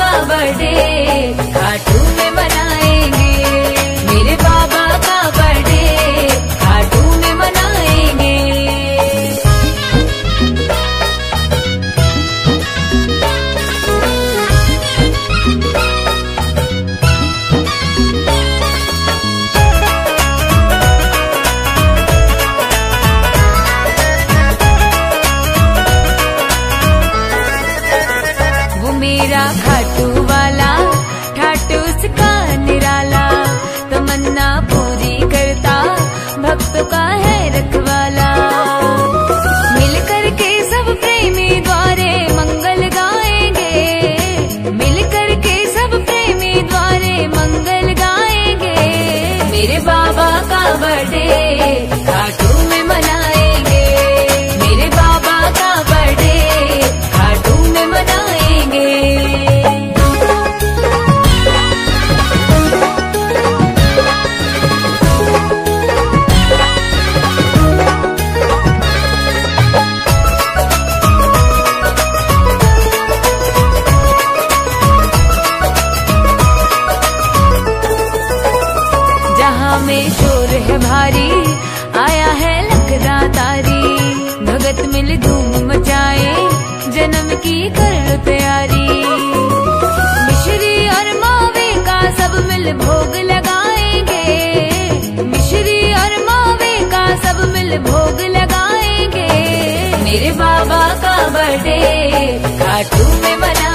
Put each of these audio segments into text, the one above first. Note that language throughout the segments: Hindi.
का बर्थडे खाटू में मेरा खाटू वाला ठाटू उसका निराला। तमन्ना पूरी करता, भक्तों का है रखवाला। मिल करके सब प्रेमी द्वारे मंगल गाएँगे। मिल करके सब प्रेमी द्वारे मंगल गाएँगे। मेरे बाबा का बर्थडे खाटू जन्म की कर लो तैयारी मिश्री और मावे का सब मिल भोग लगाएँगे। मिश्री और मावे का सब मिल भोग लगाएँगे। मेरे बाबा का बर्थडे, खाटू में मनाएँगे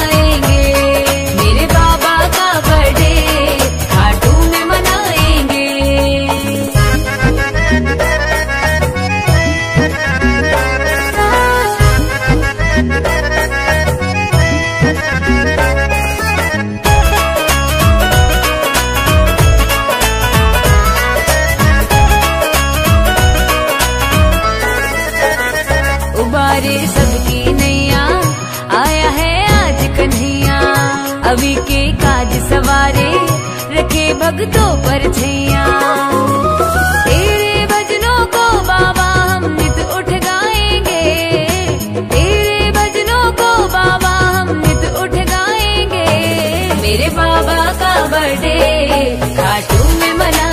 अभी के काज सवारे, रखे भक्तों पर छैया। तेरे भजनों को बाबा हम नित उठ गाएँगे। तेरे भजनों को बाबा हम नित उठ गाएँगे। मेरे बाबा का बर्थडे, खाटू में मना